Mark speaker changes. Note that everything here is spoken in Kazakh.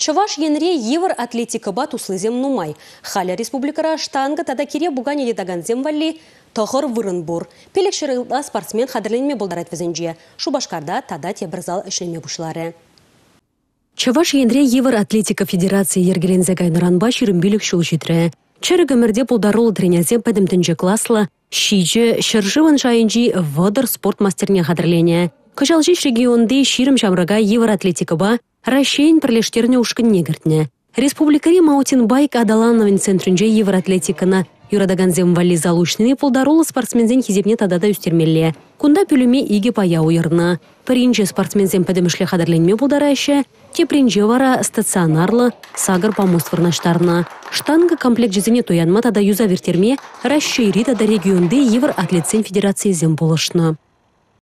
Speaker 1: Чаваш енре евр атлетикаба туслызем нумай. Халя республикара штанга тада кире бугане детаганзем валли Тұғыр вырын Пелек спортсмен қадірленме болдарат візінже. Шубашкарда тада тебірзал ішілме бұшылары.
Speaker 2: Чаваш енре Евр Атлетика Федерация ергелензе гайныранба ширімбілік шул жетірі. Чәрі гөмірде бұлдарул тренезе пәдімтінже класслы, шиже шыржыван жайынжи вадыр спорт мастерне қадірлене. Регионде ширім жамрага Евр Атлетикаба Рашейн пірлештеріне ұшқын негіртіне. Республикари Маутин Байк Адалановин центрінде Евроатлетиканы юрадаганзем валли залушнины пулдарулы спортсмензен хизепне тадада үстермелле. Кунда пүліме иге пая уйырны. Пірінже спортсмензен пәдімішле қадырленме бұлдара әші, тепринже вара стационарлы сагыр помост вырнаштарны. Штанга комплект жезіне тоянма тада юза вертерме, расшейри тада регионды Евр атлетсен федерация зем болышны.